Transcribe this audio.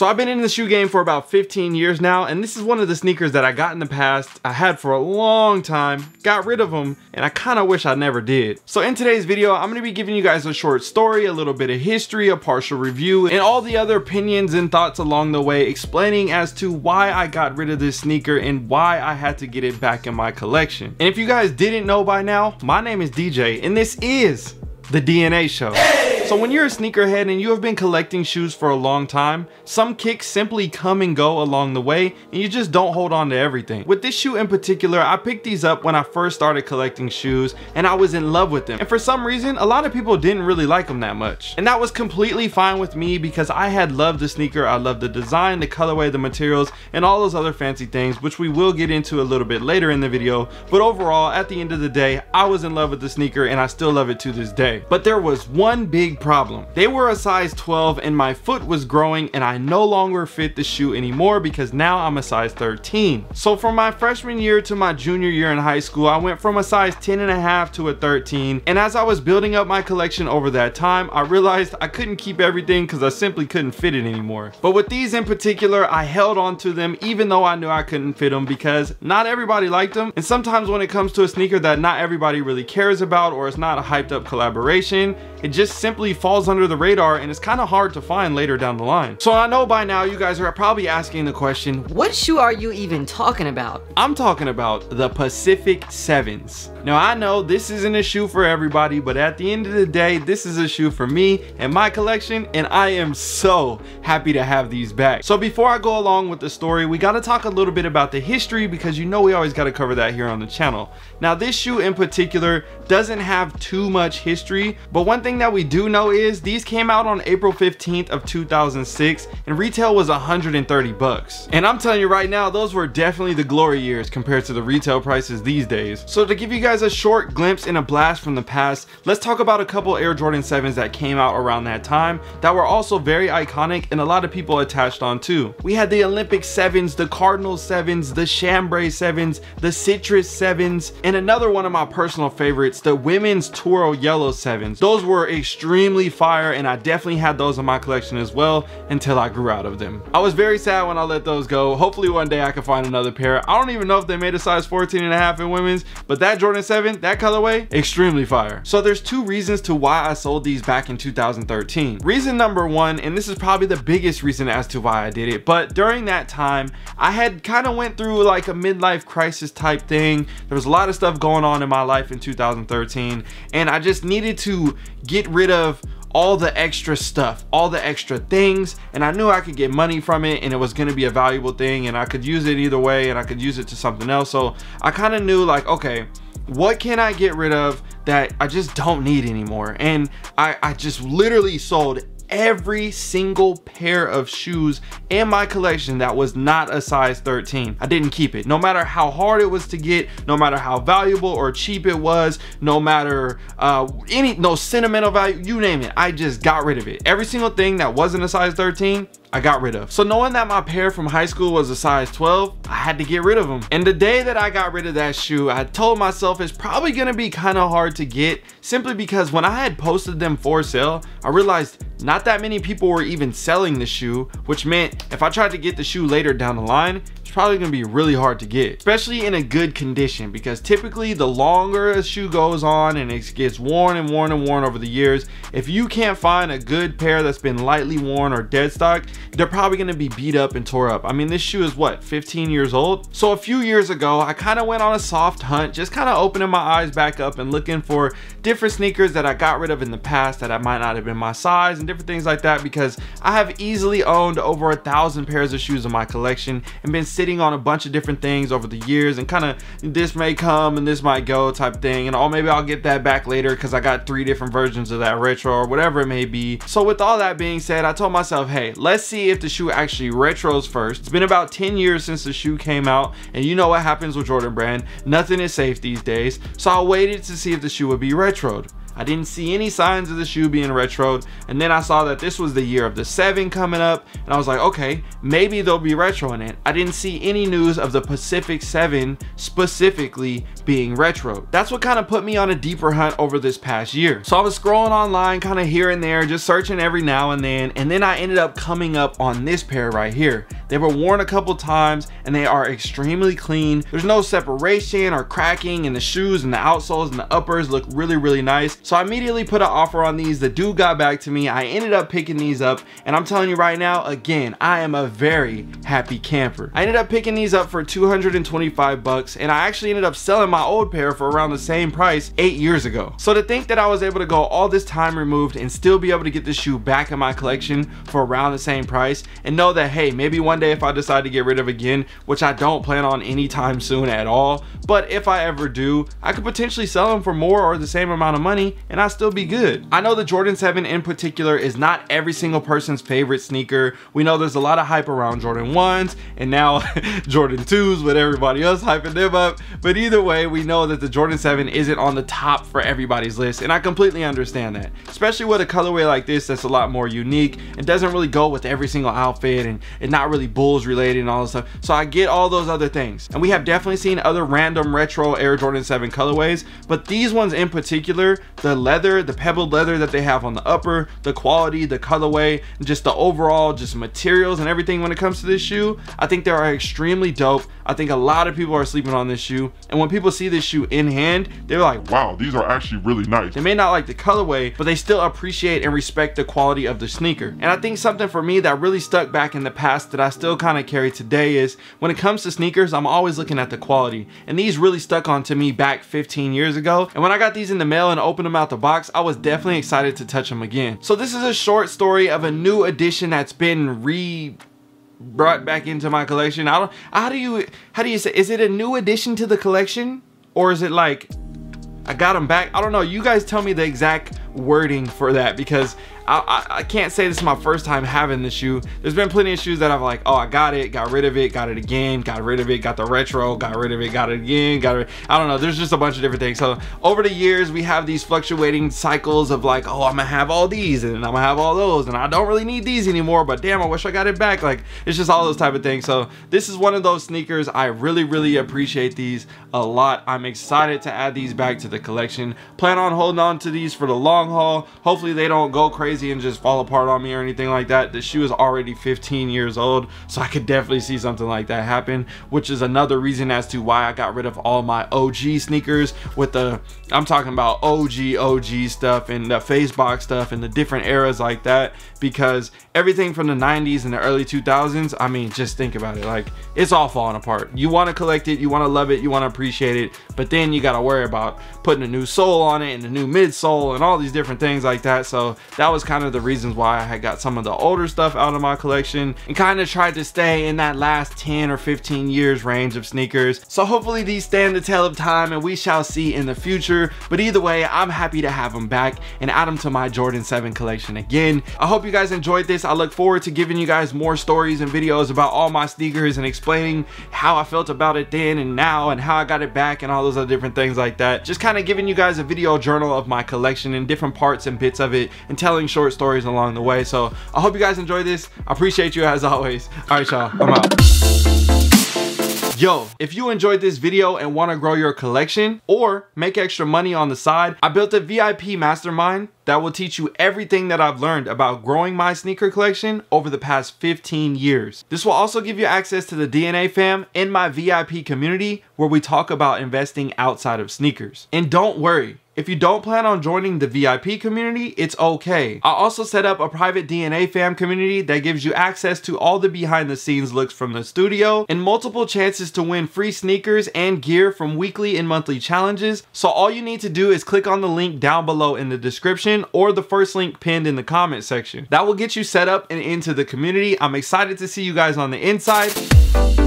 So I've been in the shoe game for about 15 years now, and this is one of the sneakers that I got in the past, I had for a long time, got rid of them, and I kinda wish I never did. So in today's video, I'm gonna be giving you guys a short story, a little bit of history, a partial review, and all the other opinions and thoughts along the way, explaining as to why I got rid of this sneaker and why I had to get it back in my collection. And if you guys didn't know by now, my name is DJ, and this is the DNA Show. So when you're a sneakerhead and you have been collecting shoes for a long time, some kicks simply come and go along the way and you just don't hold on to everything. With this shoe in particular, I picked these up when I first started collecting shoes and I was in love with them. And for some reason, a lot of people didn't really like them that much. And that was completely fine with me because I had loved the sneaker, I loved the design, the colorway, the materials, and all those other fancy things, which we will get into a little bit later in the video. But overall, at the end of the day, I was in love with the sneaker and I still love it to this day. But there was one big problem. They were a size 12 and my foot was growing and I no longer fit the shoe anymore because now I'm a size 13. So from my freshman year to my junior year in high school, I went from a size 10 and a half to a 13. And as I was building up my collection over that time, I realized I couldn't keep everything because I simply couldn't fit it anymore. But with these in particular, I held on to them even though I knew I couldn't fit them because not everybody liked them. And sometimes when it comes to a sneaker that not everybody really cares about or it's not a hyped up collaboration, it just simply falls under the radar and it's kind of hard to find later down the line. So I know by now you guys are probably asking the question, What shoe are you even talking about? I'm talking about the Pacific Sevens. Now I know this isn't a shoe for everybody, but at the end of the day, this is a shoe for me and my collection, and I am so happy to have these back. So before I go along with the story, we gotta talk a little bit about the history because you know we always gotta cover that here on the channel. Now this shoe in particular doesn't have too much history, but one thing that we do know is these came out on April 15th of 2006 and retail was 130 bucks. And I'm telling you right now, those were definitely the glory years compared to the retail prices these days. So to give you guys a short glimpse and a blast from the past, let's talk about a couple Air Jordan 7s that came out around that time that were also very iconic and a lot of people attached on too. We had the Olympic 7s, the Cardinal 7s, the Chambray 7s, the Citrus 7s, and another one of my personal favorites, the women's Toro Yellow 7s. Those were extremely fire and I definitely had those in my collection as well until I grew out of them. I was very sad when I let those go. Hopefully one day I can find another pair. I don't even know if they made a size 14 and a half in women's, but that Jordan 7, that colorway, extremely fire. So there's two reasons to why I sold these back in 2013. Reason number one, and this is probably the biggest reason as to why I did it, but during that time, I had kind of went through like a midlife crisis type thing. There was a lot of stuff going on in my life in 2013, and I just needed to get rid of all the extra stuff, all the extra things, and I knew I could get money from it and it was gonna be a valuable thing and I could use it either way and I could use it to something else. So I kind of knew like, okay, what can I get rid of that I just don't need anymore? And I, I just literally sold every single pair of shoes in my collection that was not a size 13. I didn't keep it. No matter how hard it was to get, no matter how valuable or cheap it was, no matter uh, any, no sentimental value, you name it, I just got rid of it. Every single thing that wasn't a size 13, I got rid of. So knowing that my pair from high school was a size 12, I had to get rid of them. And the day that I got rid of that shoe, I told myself it's probably gonna be kind of hard to get simply because when I had posted them for sale, I realized not that many people were even selling the shoe, which meant if I tried to get the shoe later down the line, it's probably gonna be really hard to get, especially in a good condition because typically the longer a shoe goes on and it gets worn and worn and worn over the years, if you can't find a good pair that's been lightly worn or dead stock, they're probably gonna be beat up and tore up. I mean, this shoe is what, 15 years old? So a few years ago, I kind of went on a soft hunt, just kind of opening my eyes back up and looking for different sneakers that I got rid of in the past that I might not have been my size and different things like that because I have easily owned over a thousand pairs of shoes in my collection and been sitting on a bunch of different things over the years and kind of this may come and this might go type thing and oh maybe I'll get that back later because I got three different versions of that retro or whatever it may be. So with all that being said, I told myself, hey, let's see if the shoe actually retros first. It's been about 10 years since the shoe came out and you know what happens with Jordan brand. Nothing is safe these days. So I waited to see if the shoe would be retroed. I didn't see any signs of the shoe being retroed. And then I saw that this was the year of the 7 coming up. And I was like, okay, maybe they'll be retro in it. I didn't see any news of the Pacific 7 specifically being retro. That's what kind of put me on a deeper hunt over this past year. So I was scrolling online kind of here and there, just searching every now and then. And then I ended up coming up on this pair right here. They were worn a couple times and they are extremely clean. There's no separation or cracking and the shoes and the outsoles and the uppers look really, really nice. So I immediately put an offer on these. The dude got back to me. I ended up picking these up and I'm telling you right now, again, I am a very happy camper. I ended up picking these up for 225 bucks and I actually ended up selling my old pair for around the same price eight years ago. So to think that I was able to go all this time removed and still be able to get this shoe back in my collection for around the same price and know that, hey, maybe one day if I decide to get rid of again, which I don't plan on anytime soon at all, but if I ever do, I could potentially sell them for more or the same amount of money and I still be good. I know the Jordan 7 in particular is not every single person's favorite sneaker. We know there's a lot of hype around Jordan 1s and now Jordan 2s with everybody else hyping them up. But either way, we know that the Jordan 7 isn't on the top for everybody's list and I completely understand that. Especially with a colorway like this that's a lot more unique and doesn't really go with every single outfit and, and not really Bulls related and all this stuff. So I get all those other things. And we have definitely seen other random retro Air Jordan 7 colorways, but these ones in particular, the leather, the pebbled leather that they have on the upper, the quality, the colorway, just the overall just materials and everything when it comes to this shoe, I think they are extremely dope. I think a lot of people are sleeping on this shoe. And when people see this shoe in hand, they're like, wow, these are actually really nice. They may not like the colorway, but they still appreciate and respect the quality of the sneaker. And I think something for me that really stuck back in the past that I still kind of carry today is when it comes to sneakers, I'm always looking at the quality. And these really stuck on to me back 15 years ago. And when I got these in the mail and opened them out the box, I was definitely excited to touch them again. So this is a short story of a new edition that's been re brought back into my collection. I don't how do you how do you say is it a new addition to the collection or is it like I got them back? I don't know. You guys tell me the exact wording for that because I, I, I, can't say this is my first time having the shoe. There's been plenty of shoes that I've like, oh, I got it, got rid of it, got it again, got rid of it, got the retro, got rid of it, got it again, got it. I don't know. There's just a bunch of different things. So over the years, we have these fluctuating cycles of like, oh, I'm gonna have all these and I'm gonna have all those and I don't really need these anymore, but damn, I wish I got it back. Like it's just all those type of things. So this is one of those sneakers. I really, really appreciate these a lot. I'm excited to add these back to the collection. Plan on holding on to these for the long haul. Hopefully they don't go crazy and just fall apart on me or anything like that. The shoe is already 15 years old, so I could definitely see something like that happen, which is another reason as to why I got rid of all my OG sneakers with the, I'm talking about OG, OG stuff and the face box stuff and the different eras like that, because everything from the 90s and the early 2000s, I mean, just think about it. Like, it's all falling apart. You want to collect it, you want to love it, you want to appreciate it, but then you got to worry about putting a new sole on it and a new midsole and all these different things like that. So that was kind of the reasons why I had got some of the older stuff out of my collection and kind of tried to stay in that last 10 or 15 years range of sneakers. So hopefully these stand the tale of time and we shall see in the future. But either way, I'm happy to have them back and add them to my Jordan 7 collection again. I hope you guys enjoyed this. I look forward to giving you guys more stories and videos about all my sneakers and explaining how I felt about it then and now and how I got it back and all those other different things like that. Just kind of giving you guys a video journal of my collection and different parts and bits of it and telling short stories along the way. So I hope you guys enjoy this. I appreciate you as always. All right, y'all, I'm out. Yo, if you enjoyed this video and want to grow your collection or make extra money on the side, I built a VIP mastermind that will teach you everything that I've learned about growing my sneaker collection over the past 15 years. This will also give you access to the DNA fam in my VIP community where we talk about investing outside of sneakers. And don't worry, if you don't plan on joining the VIP community, it's okay. I also set up a private DNA fam community that gives you access to all the behind the scenes looks from the studio and multiple chances to win free sneakers and gear from weekly and monthly challenges. So all you need to do is click on the link down below in the description or the first link pinned in the comment section. That will get you set up and into the community. I'm excited to see you guys on the inside.